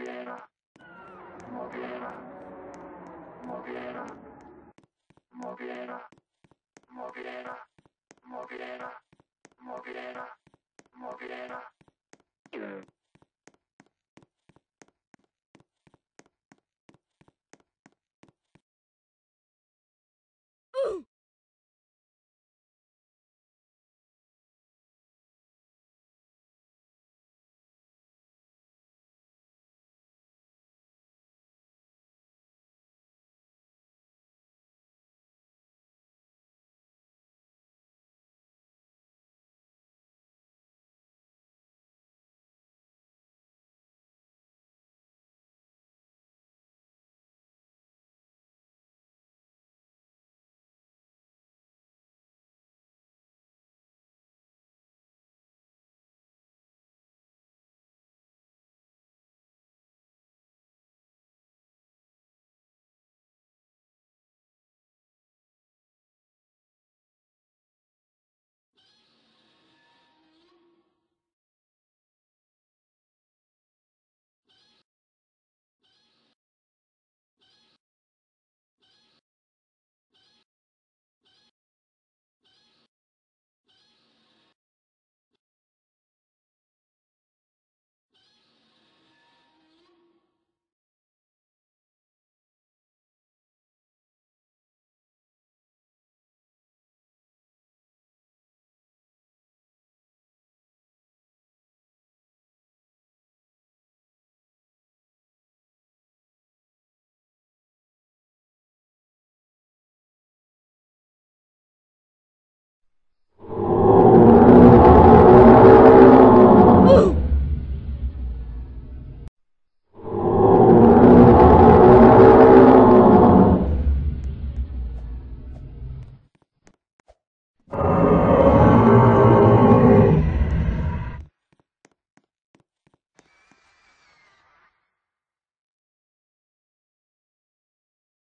Modena. Modena. Modena. Modena. Modena. Modena. Modena. Modena.